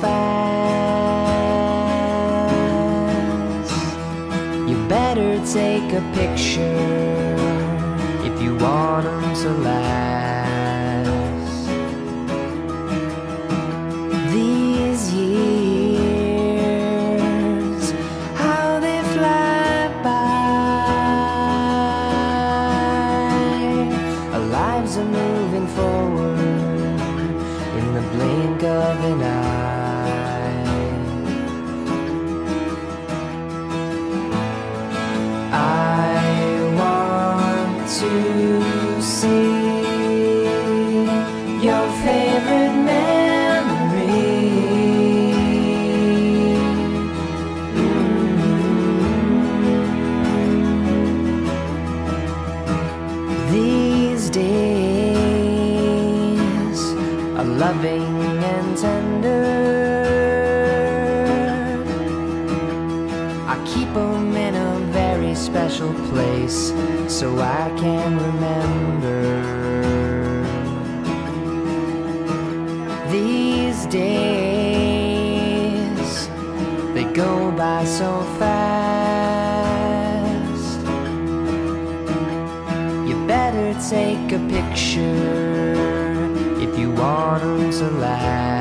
fast. You better take a picture if you want them to last. Loving and tender. I keep 'em in a very special place so I can remember. These days, they go by so fast. You better take a picture you to last.